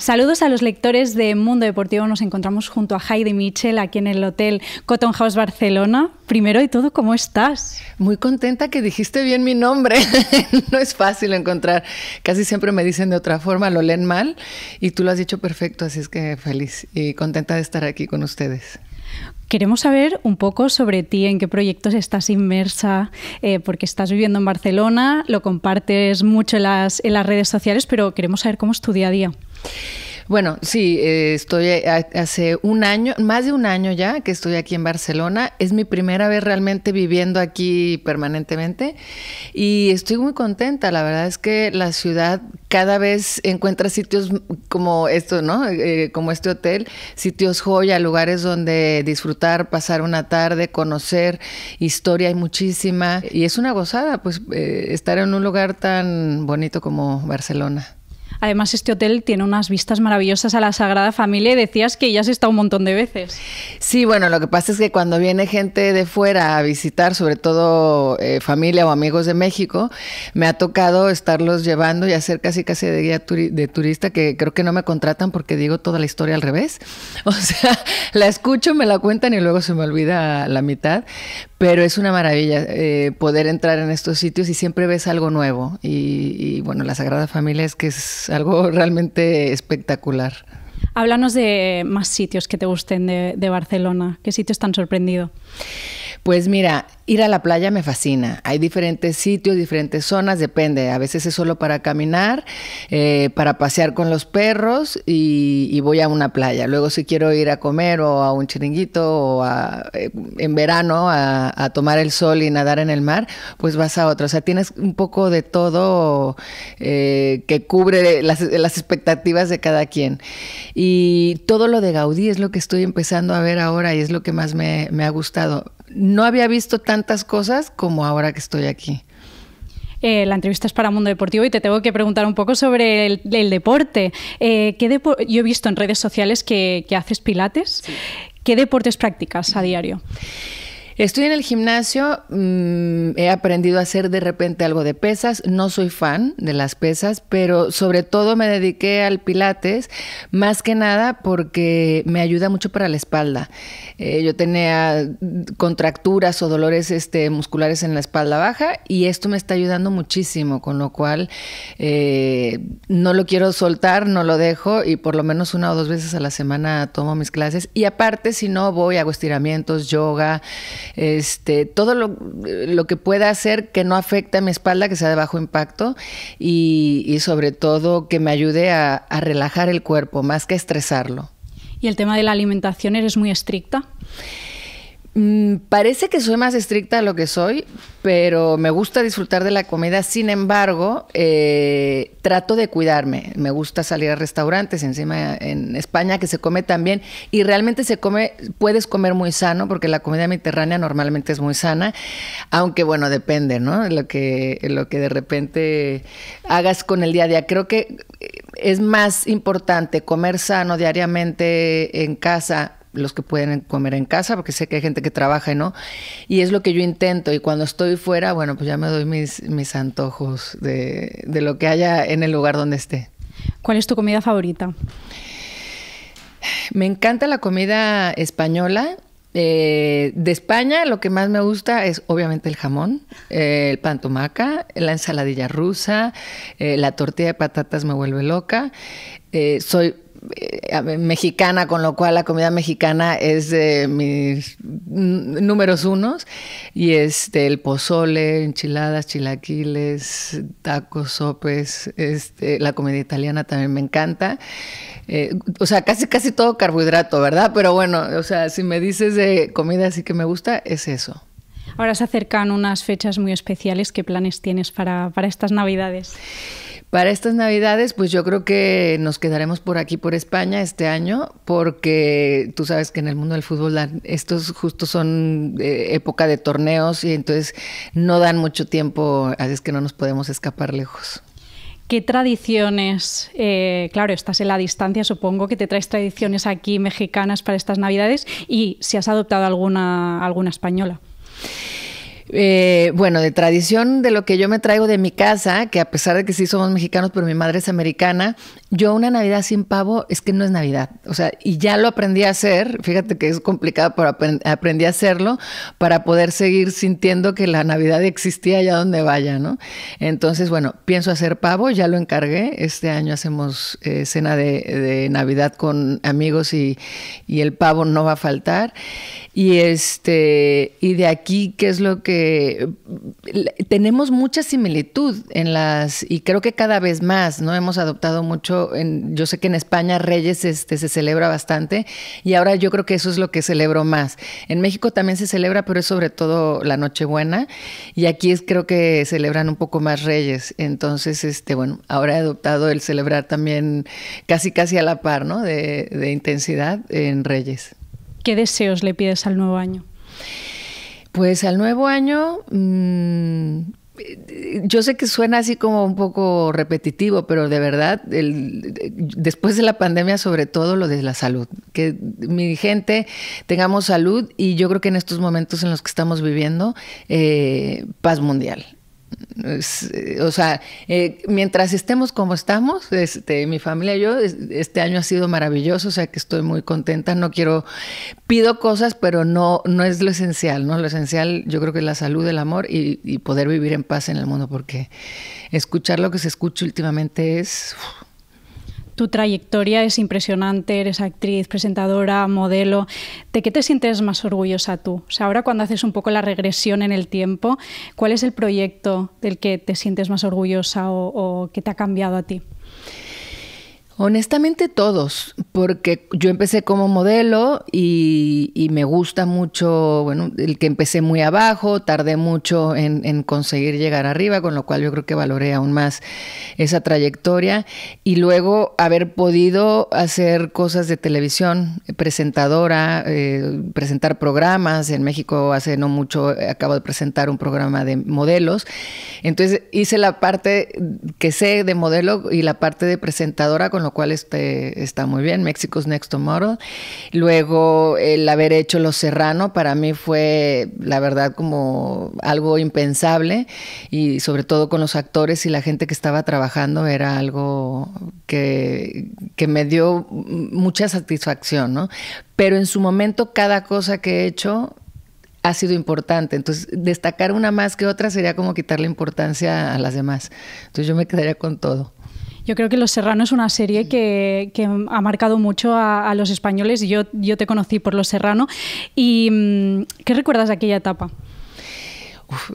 Saludos a los lectores de Mundo Deportivo. Nos encontramos junto a Heidi Mitchell aquí en el Hotel Cotton House Barcelona. Primero y todo, ¿cómo estás? Muy contenta que dijiste bien mi nombre. no es fácil encontrar. Casi siempre me dicen de otra forma, lo leen mal y tú lo has dicho perfecto, así es que feliz y contenta de estar aquí con ustedes. Queremos saber un poco sobre ti, en qué proyectos estás inmersa, eh, porque estás viviendo en Barcelona, lo compartes mucho en las, en las redes sociales, pero queremos saber cómo es tu día a día. Bueno, sí, eh, estoy eh, hace un año, más de un año ya que estoy aquí en Barcelona. Es mi primera vez realmente viviendo aquí permanentemente y estoy muy contenta. La verdad es que la ciudad cada vez encuentra sitios como esto, ¿no? Eh, como este hotel, sitios joya, lugares donde disfrutar, pasar una tarde, conocer historia, hay muchísima y es una gozada, pues estar en un lugar tan bonito como Barcelona. Además, este hotel tiene unas vistas maravillosas a la Sagrada Familia y decías que ya has estado un montón de veces. Sí, bueno, lo que pasa es que cuando viene gente de fuera a visitar, sobre todo eh, familia o amigos de México, me ha tocado estarlos llevando y hacer casi casi de guía de turista, que creo que no me contratan porque digo toda la historia al revés. O sea, la escucho, me la cuentan y luego se me olvida la mitad. Pero es una maravilla eh, poder entrar en estos sitios y siempre ves algo nuevo. Y, y bueno, la Sagrada Familia es que es algo realmente espectacular. Háblanos de más sitios que te gusten de, Barcelona. ¿Qué sitios te han sorprendido? Pues mira, ir a la playa me fascina. Hay diferentes sitios, diferentes zonas, depende. A veces es solo para caminar, eh, para pasear con los perros y, voy a una playa. Luego si quiero ir a comer o a un chiringuito o eh, en verano a, tomar el sol y nadar en el mar, pues vas a otro. O sea, tienes un poco de todo eh, que cubre las, expectativas de cada quien. Y todo lo de Gaudí es lo que estoy empezando a ver ahora y es lo que más me, me ha gustado no había visto tantas cosas como ahora que estoy aquí. Eh, la entrevista es para Mundo Deportivo y te tengo que preguntar un poco sobre el, deporte. Eh, Yo he visto en redes sociales que, haces pilates. ¿Qué deportes practicas a diario? Estoy en el gimnasio, mm, he aprendido a hacer de repente algo de pesas, no soy fan de las pesas, pero sobre todo me dediqué al pilates, más que nada porque me ayuda mucho para la espalda. Eh, yo tenía contracturas o dolores este, musculares en la espalda baja y esto me está ayudando muchísimo, con lo cual eh, no lo quiero soltar, no lo dejo y por lo menos una o dos veces a la semana tomo mis clases y aparte si no voy, hago estiramientos, yoga este, todo lo, que pueda hacer que no afecte a mi espalda, que sea de bajo impacto y, sobre todo que me ayude a, a relajar el cuerpo más que estresarlo. ¿Y el tema de la alimentación eres muy estricta? Mm, parece que soy más estricta de lo que soy, pero me gusta disfrutar de la comida. Sin embargo, eh, trato de cuidarme. Me gusta salir a restaurantes encima en España que se come también y realmente se come, puedes comer muy sano porque la comida mediterránea normalmente es muy sana, aunque bueno, depende, ¿no? Lo que, lo que de repente hagas con el día a día. Creo que es más importante comer sano diariamente en casa los que pueden comer en casa, porque sé que hay gente que trabaja y no. Y es lo que yo intento. Y cuando estoy fuera, bueno, pues ya me doy mis, mis antojos de, de lo que haya en el lugar donde esté. ¿Cuál es tu comida favorita? Me encanta la comida española. Eh, de España lo que más me gusta es obviamente el jamón, eh, el pan tomaca, la ensaladilla rusa, eh, la tortilla de patatas me vuelve loca. soy eh, mexicana, con lo cual la comida mexicana es de mis números unos. Y este, el pozole, enchiladas, chilaquiles, tacos, sopes, este, la comida italiana también me encanta. Eh, o sea, casi, casi todo carbohidrato, ¿verdad? Pero bueno, o sea, si me dices de comida así que me gusta, es eso. Ahora se acercan unas fechas muy especiales. ¿Qué planes tienes para, para estas Navidades? Para estas Navidades, pues yo creo que nos quedaremos por aquí, por España, este año, porque tú sabes que en el mundo del fútbol estos justo son eh, época de torneos y entonces no dan mucho tiempo, así es que no nos podemos escapar lejos. ¿Qué tradiciones, eh, claro, estás en la distancia, supongo que te traes tradiciones aquí mexicanas para estas Navidades y si has adoptado alguna, alguna española? Eh, bueno, de tradición de lo que yo me traigo de mi casa, que a pesar de que sí somos mexicanos, pero mi madre es americana, yo una Navidad sin pavo es que no es Navidad. O sea, y ya lo aprendí a hacer, fíjate que es complicado, pero aprendí a hacerlo para poder seguir sintiendo que la Navidad existía allá donde vaya, ¿no? Entonces, bueno, pienso hacer pavo, ya lo encargué. Este año hacemos eh, cena de, Navidad con amigos y, y el pavo no va a faltar. Y este, y de aquí, ¿qué es lo que tenemos mucha similitud en las, y creo que cada vez más, ¿no? Hemos adoptado mucho, en, yo sé que en España Reyes este, se celebra bastante, y ahora yo creo que eso es lo que celebro más. En México también se celebra, pero es sobre todo la Nochebuena, y aquí es, creo que celebran un poco más Reyes. Entonces, este, bueno, ahora he adoptado el celebrar también casi casi a la par, ¿no? De, de intensidad en Reyes. ¿Qué deseos le pides al nuevo año? Pues al nuevo año, mmm, yo sé que suena así como un poco repetitivo, pero de verdad, después de la pandemia, sobre todo lo de la salud, que mi gente tengamos salud y yo creo que en estos momentos en los que estamos viviendo, eh, paz mundial. Eh, o sea, eh, mientras estemos como estamos, este, mi familia y yo, este año ha sido maravilloso, o sea que estoy muy contenta. No quiero, pido cosas, pero no, no es lo esencial, ¿no? Lo esencial yo creo que es la salud, el amor y, poder vivir en paz en el mundo, porque escuchar lo que se escucha últimamente es tu trayectoria es impresionante, eres actriz, presentadora, modelo. ¿De qué te sientes más orgullosa tú? O sea, ahora cuando haces un poco la regresión en el tiempo, ¿cuál es el proyecto del que te sientes más orgullosa o, o que te ha cambiado a ti? Honestamente todos, porque yo empecé como modelo y, me gusta mucho, bueno, el que empecé muy abajo, tardé mucho en, conseguir llegar arriba, con lo cual yo creo que valoré aún más esa trayectoria. Y luego haber podido hacer cosas de televisión, presentadora, eh, presentar programas, en México hace no mucho acabo de presentar un programa de modelos, entonces hice la parte que sé de modelo y la parte de presentadora, con lo cual este, está muy bien, Mexico's Next Tomorrow. Luego, el haber hecho Los Serrano para mí fue, la verdad, como algo impensable y sobre todo con los actores y la gente que estaba trabajando era algo que, que me dio mucha satisfacción, ¿no? Pero en su momento cada cosa que he hecho ha sido importante. Entonces, destacar una más que otra sería como quitarle importancia a las demás. Entonces, yo me quedaría con todo. Yo creo que Los Serranos es una serie que, ha marcado mucho a, los españoles. Yo, yo te conocí por Los Serrano. ¿Y mm, qué recuerdas de aquella etapa?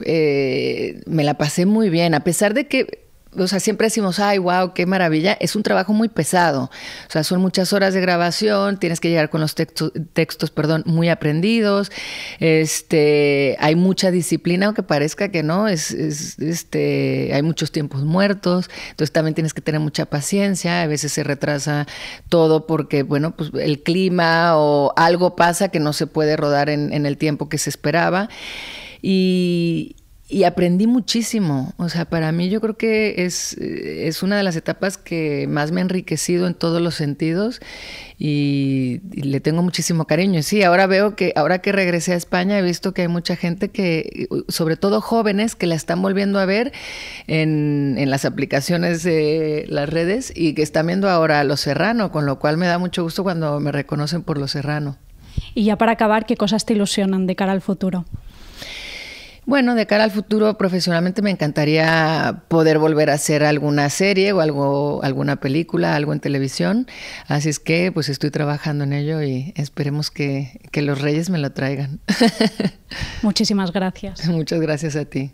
Eh, me la pasé muy bien, a pesar de que o sea, siempre decimos, ay, wow, qué maravilla. Es un trabajo muy pesado. O sea, son muchas horas de grabación, tienes que llegar con los textos, textos perdón, muy aprendidos. Este, hay mucha disciplina, aunque parezca que no, es, este, hay muchos tiempos muertos. Entonces también tienes que tener mucha paciencia. A veces se retrasa todo porque, bueno, pues el clima o algo pasa que no se puede rodar en, en el tiempo que se esperaba. Y, y aprendí muchísimo. O sea, para mí yo creo que es, es, una de las etapas que más me ha enriquecido en todos los sentidos y, le tengo muchísimo cariño. Sí, ahora veo que, ahora que regresé a España, he visto que hay mucha gente que, sobre todo jóvenes, que la están volviendo a ver en, en las aplicaciones de las redes y que están viendo ahora a Los Serrano, con lo cual me da mucho gusto cuando me reconocen por Los Serrano. Y ya para acabar, ¿qué cosas te ilusionan de cara al futuro? Bueno, de cara al futuro, profesionalmente me encantaría poder volver a hacer alguna serie o algo, alguna película, algo en televisión. Así es que pues estoy trabajando en ello y esperemos que, que los reyes me lo traigan. Muchísimas gracias. Muchas gracias a ti.